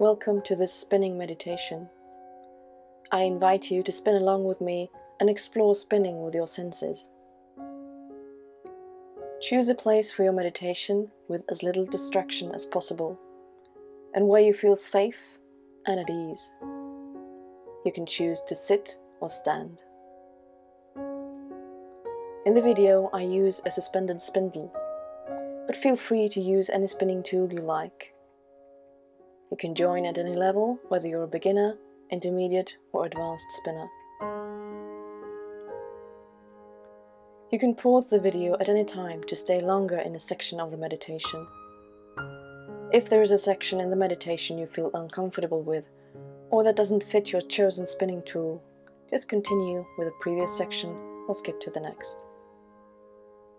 Welcome to this spinning meditation. I invite you to spin along with me and explore spinning with your senses. Choose a place for your meditation with as little distraction as possible and where you feel safe and at ease. You can choose to sit or stand. In the video I use a suspended spindle, but feel free to use any spinning tool you like. You can join at any level, whether you're a beginner, intermediate or advanced spinner. You can pause the video at any time to stay longer in a section of the meditation. If there is a section in the meditation you feel uncomfortable with, or that doesn't fit your chosen spinning tool, just continue with the previous section or skip to the next.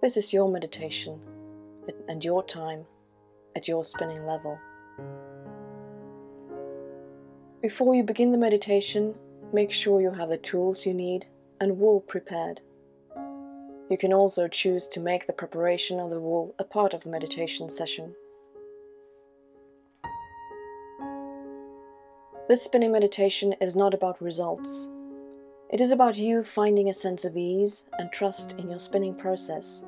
This is your meditation and your time at your spinning level. Before you begin the meditation, make sure you have the tools you need and wool prepared. You can also choose to make the preparation of the wool a part of the meditation session. This spinning meditation is not about results. It is about you finding a sense of ease and trust in your spinning process.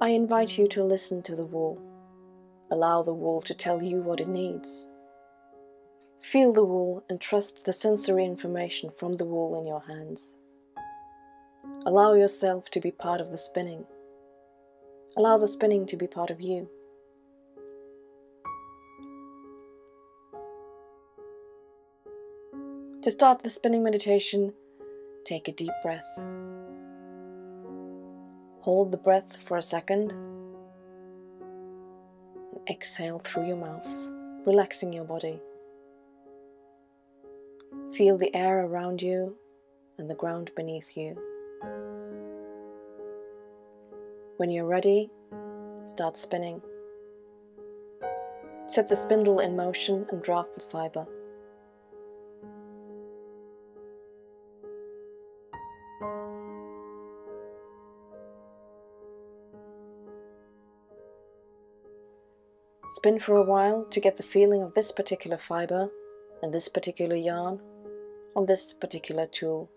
I invite you to listen to the wool. Allow the wool to tell you what it needs. Feel the wool and trust the sensory information from the wool in your hands. Allow yourself to be part of the spinning. Allow the spinning to be part of you. To start the spinning meditation, take a deep breath. Hold the breath for a second and exhale through your mouth, relaxing your body. Feel the air around you and the ground beneath you. When you're ready, start spinning. Set the spindle in motion and draft the fiber. Spin for a while to get the feeling of this particular fiber and this particular yarn on this particular tool.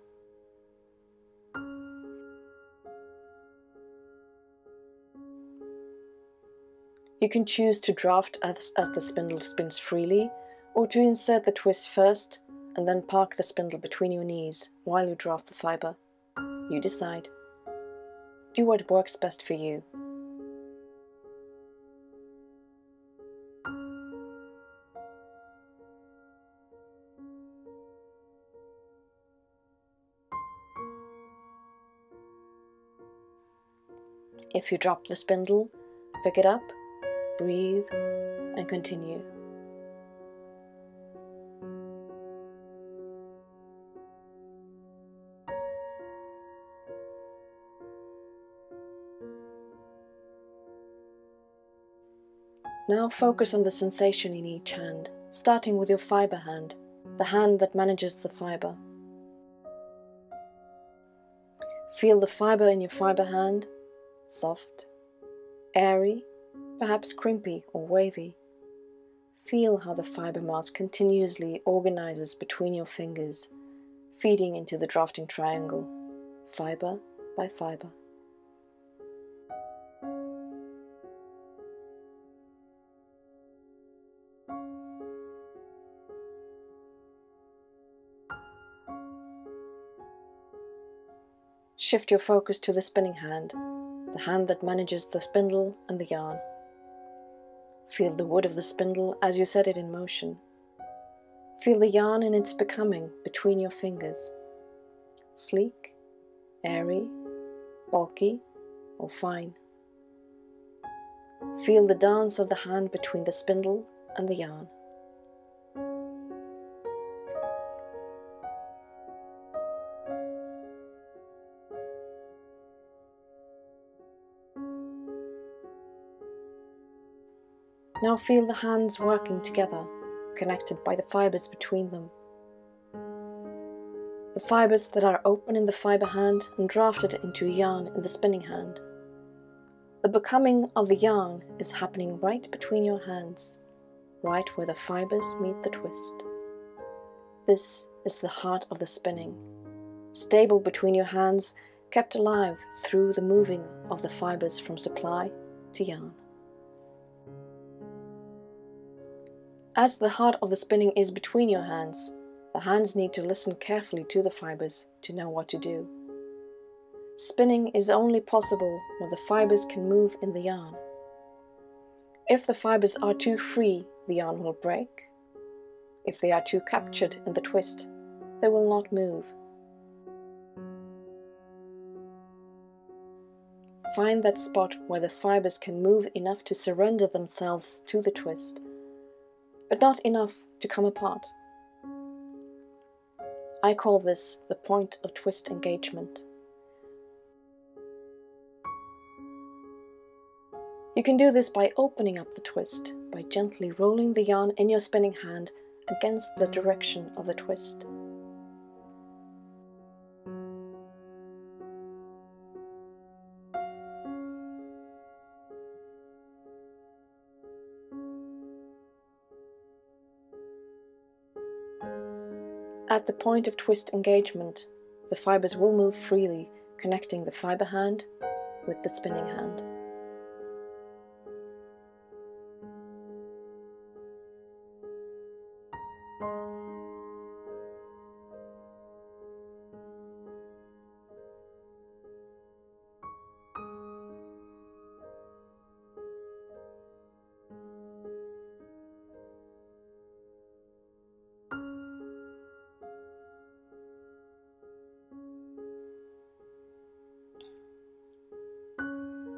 You can choose to draft as, as the spindle spins freely or to insert the twist first and then park the spindle between your knees while you draft the fiber. You decide. Do what works best for you. If you drop the spindle, pick it up, breathe, and continue. Now focus on the sensation in each hand, starting with your fiber hand, the hand that manages the fiber. Feel the fiber in your fiber hand soft, airy, perhaps crimpy or wavy. Feel how the fiber mass continuously organizes between your fingers, feeding into the drafting triangle, fiber by fiber. Shift your focus to the spinning hand the hand that manages the spindle and the yarn. Feel the wood of the spindle as you set it in motion. Feel the yarn in its becoming between your fingers. Sleek, airy, bulky, or fine. Feel the dance of the hand between the spindle and the yarn. Now feel the hands working together, connected by the fibers between them. The fibers that are open in the fiber hand and drafted into yarn in the spinning hand. The becoming of the yarn is happening right between your hands, right where the fibers meet the twist. This is the heart of the spinning, stable between your hands, kept alive through the moving of the fibers from supply to yarn. As the heart of the spinning is between your hands, the hands need to listen carefully to the fibers to know what to do. Spinning is only possible when the fibers can move in the yarn. If the fibers are too free, the yarn will break. If they are too captured in the twist, they will not move. Find that spot where the fibers can move enough to surrender themselves to the twist, but not enough to come apart. I call this the point of twist engagement. You can do this by opening up the twist, by gently rolling the yarn in your spinning hand against the direction of the twist. At the point of twist engagement, the fibers will move freely, connecting the fiber hand with the spinning hand.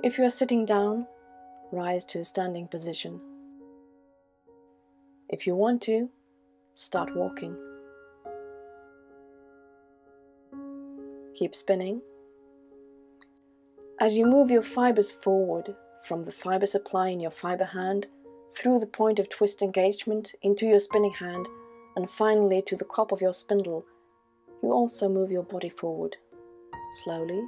If you are sitting down, rise to a standing position. If you want to, start walking. Keep spinning. As you move your fibers forward from the fiber supply in your fiber hand through the point of twist engagement into your spinning hand and finally to the cup of your spindle, you also move your body forward, slowly,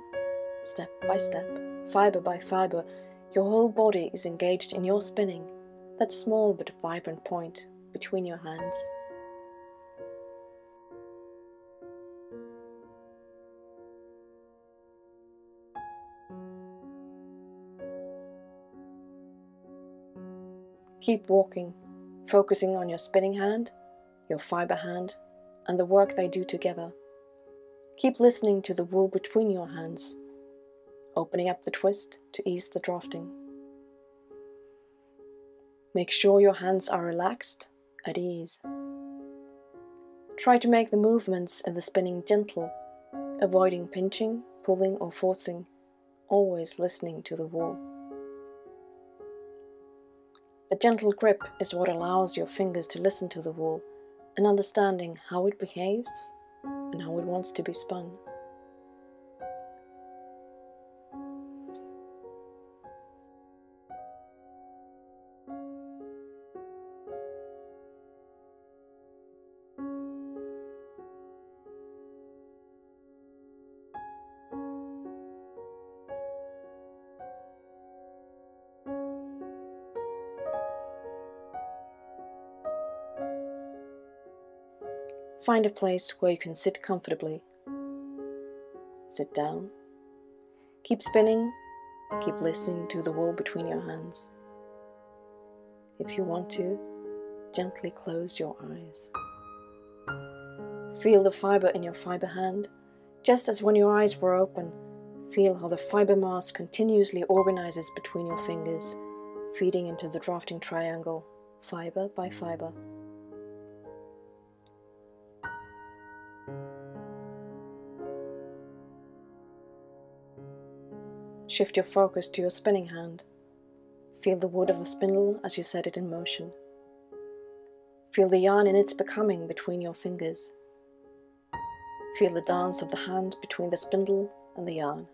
step by step fiber by fiber, your whole body is engaged in your spinning, that small but vibrant point between your hands. Keep walking, focusing on your spinning hand, your fiber hand, and the work they do together. Keep listening to the wool between your hands opening up the twist to ease the drafting. Make sure your hands are relaxed, at ease. Try to make the movements in the spinning gentle, avoiding pinching, pulling, or forcing, always listening to the wool. The gentle grip is what allows your fingers to listen to the wool and understanding how it behaves and how it wants to be spun. Find a place where you can sit comfortably. Sit down. Keep spinning. Keep listening to the wool between your hands. If you want to, gently close your eyes. Feel the fiber in your fiber hand, just as when your eyes were open. Feel how the fiber mass continuously organizes between your fingers, feeding into the drafting triangle, fiber by fiber. Shift your focus to your spinning hand. Feel the wood of the spindle as you set it in motion. Feel the yarn in its becoming between your fingers. Feel the dance of the hand between the spindle and the yarn.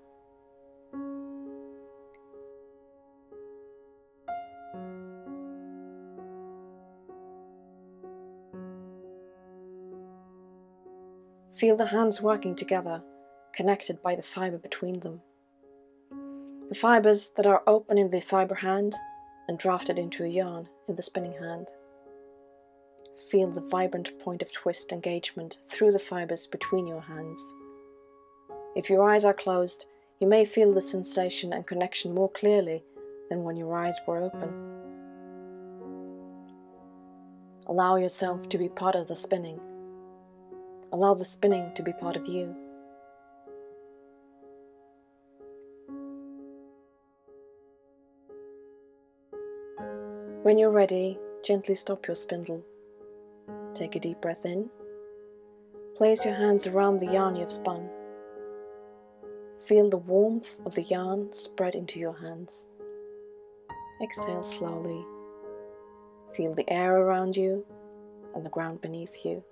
Feel the hands working together, connected by the fiber between them the fibers that are open in the fiber hand and drafted into a yarn in the spinning hand. feel the vibrant point of twist engagement through the fibers between your hands. If your eyes are closed, you may feel the sensation and connection more clearly than when your eyes were open. Allow yourself to be part of the spinning. Allow the spinning to be part of you. When you're ready, gently stop your spindle. Take a deep breath in. Place your hands around the yarn you've spun. Feel the warmth of the yarn spread into your hands. Exhale slowly. Feel the air around you and the ground beneath you.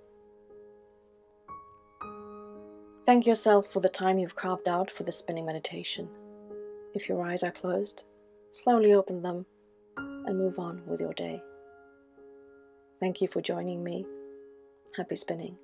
Thank yourself for the time you've carved out for the spinning meditation. If your eyes are closed, slowly open them and move on with your day. Thank you for joining me. Happy spinning.